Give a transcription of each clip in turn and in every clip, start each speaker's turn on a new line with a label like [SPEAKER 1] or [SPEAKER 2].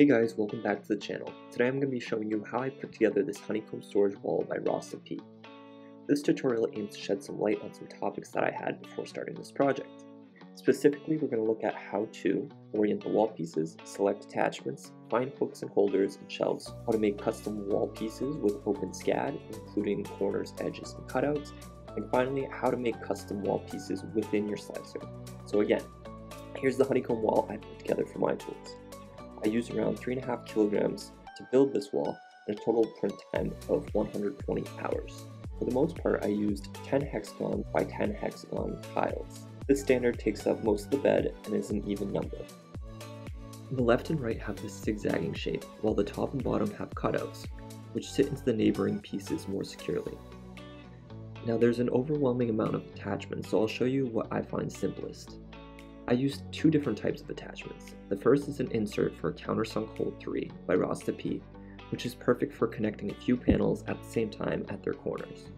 [SPEAKER 1] Hey guys, welcome back to the channel. Today I'm going to be showing you how I put together this honeycomb storage wall by RostaP. This tutorial aims to shed some light on some topics that I had before starting this project. Specifically, we're going to look at how to orient the wall pieces, select attachments, find hooks and holders and shelves, how to make custom wall pieces with OpenSCAD, including corners, edges, and cutouts, and finally, how to make custom wall pieces within your slicer. So again, here's the honeycomb wall I put together for my tools. I used around 3.5 kilograms to build this wall and a total print time of 120 hours. For the most part, I used 10 hexagon by 10 hexagon tiles. This standard takes up most of the bed and is an even number. The left and right have this zigzagging shape, while the top and bottom have cutouts, which sit into the neighboring pieces more securely. Now there's an overwhelming amount of attachments, so I'll show you what I find simplest. I used two different types of attachments. The first is an insert for Countersunk Hole 3 by RostaP, which is perfect for connecting a few panels at the same time at their corners.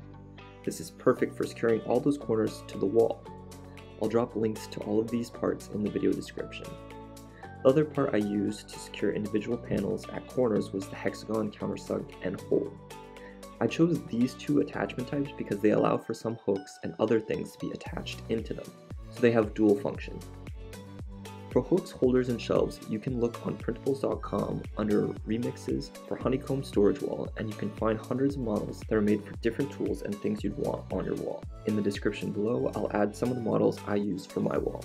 [SPEAKER 1] This is perfect for securing all those corners to the wall. I'll drop links to all of these parts in the video description. The other part I used to secure individual panels at corners was the hexagon countersunk and hole. I chose these two attachment types because they allow for some hooks and other things to be attached into them, so they have dual function. For hooks, holders, and shelves, you can look on printables.com under remixes for honeycomb storage wall and you can find hundreds of models that are made for different tools and things you'd want on your wall. In the description below, I'll add some of the models I use for my wall.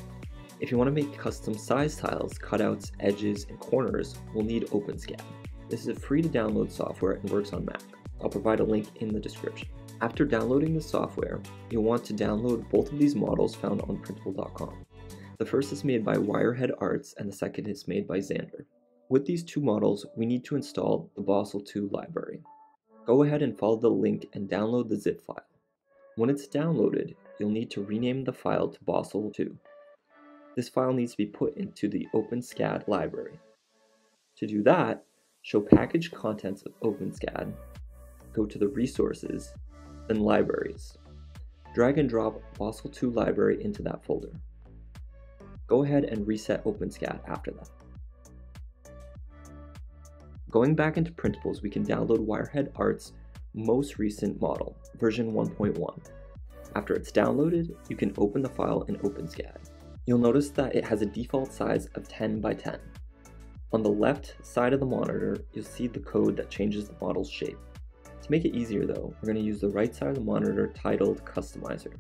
[SPEAKER 1] If you want to make custom size tiles, cutouts, edges, and corners, we'll need OpenSCAD. This is a free to download software and works on Mac. I'll provide a link in the description. After downloading the software, you'll want to download both of these models found on printable.com. The first is made by Wirehead Arts and the second is made by Xander. With these two models, we need to install the BOSL2 library. Go ahead and follow the link and download the zip file. When it's downloaded, you'll need to rename the file to BOSL2. This file needs to be put into the OpenSCAD library. To do that, show package contents of OpenSCAD go to the Resources, then Libraries. Drag and drop BOSL2 library into that folder. Go ahead and reset OpenSCAD after that. Going back into printables, we can download Wirehead Art's most recent model, version 1.1. After it's downloaded, you can open the file in OpenSCAD. You'll notice that it has a default size of 10 by 10. On the left side of the monitor, you'll see the code that changes the model's shape. To make it easier though, we're going to use the right side of the monitor titled Customizer.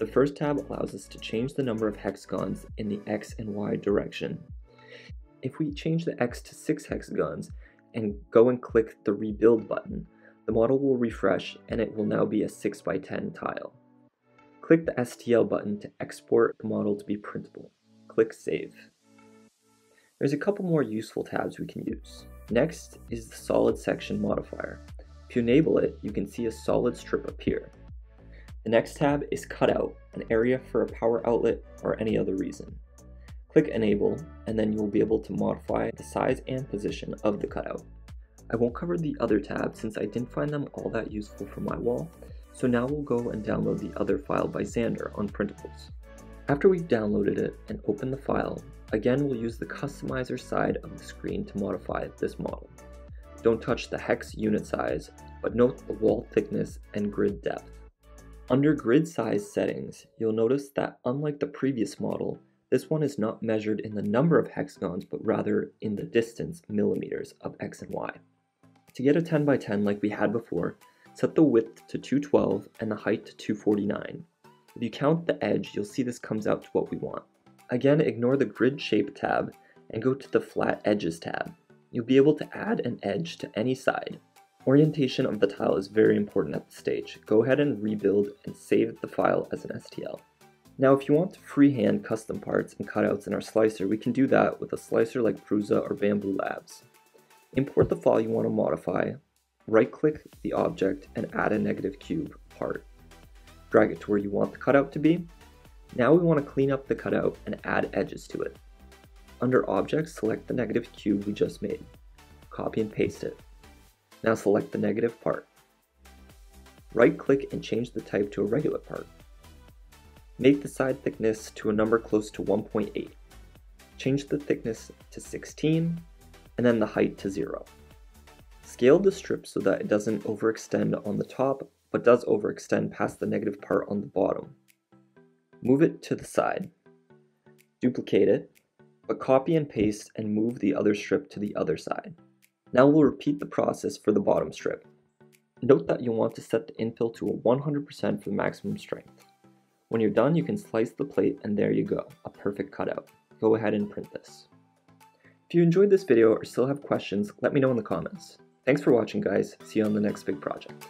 [SPEAKER 1] The first tab allows us to change the number of hexagons in the X and Y direction. If we change the X to 6 hexagons and go and click the rebuild button, the model will refresh and it will now be a 6 by 10 tile. Click the STL button to export the model to be printable. Click Save. There's a couple more useful tabs we can use. Next is the solid section modifier. To enable it, you can see a solid strip appear. The next tab is Cutout, an area for a power outlet or any other reason. Click Enable, and then you will be able to modify the size and position of the cutout. I won't cover the other tabs since I didn't find them all that useful for my wall, so now we'll go and download the other file by Xander on printables. After we've downloaded it and opened the file, again we'll use the customizer side of the screen to modify this model. Don't touch the hex unit size, but note the wall thickness and grid depth. Under grid size settings, you'll notice that unlike the previous model, this one is not measured in the number of hexagons, but rather in the distance millimeters of X and Y. To get a 10 by 10 like we had before, set the width to 212 and the height to 249. If you count the edge, you'll see this comes out to what we want. Again, ignore the grid shape tab and go to the flat edges tab you'll be able to add an edge to any side. Orientation of the tile is very important at this stage. Go ahead and rebuild and save the file as an STL. Now if you want to freehand custom parts and cutouts in our slicer, we can do that with a slicer like Prusa or Bambu Labs. Import the file you want to modify, right click the object and add a negative cube part. Drag it to where you want the cutout to be. Now we want to clean up the cutout and add edges to it. Under Objects, select the negative cube we just made. Copy and paste it. Now select the negative part. Right-click and change the type to a regular part. Make the side thickness to a number close to 1.8. Change the thickness to 16, and then the height to 0. Scale the strip so that it doesn't overextend on the top, but does overextend past the negative part on the bottom. Move it to the side. Duplicate it, but copy and paste and move the other strip to the other side. Now we'll repeat the process for the bottom strip. Note that you'll want to set the infill to a 100% for maximum strength. When you're done, you can slice the plate and there you go, a perfect cutout. Go ahead and print this. If you enjoyed this video or still have questions, let me know in the comments. Thanks for watching guys, see you on the next big project.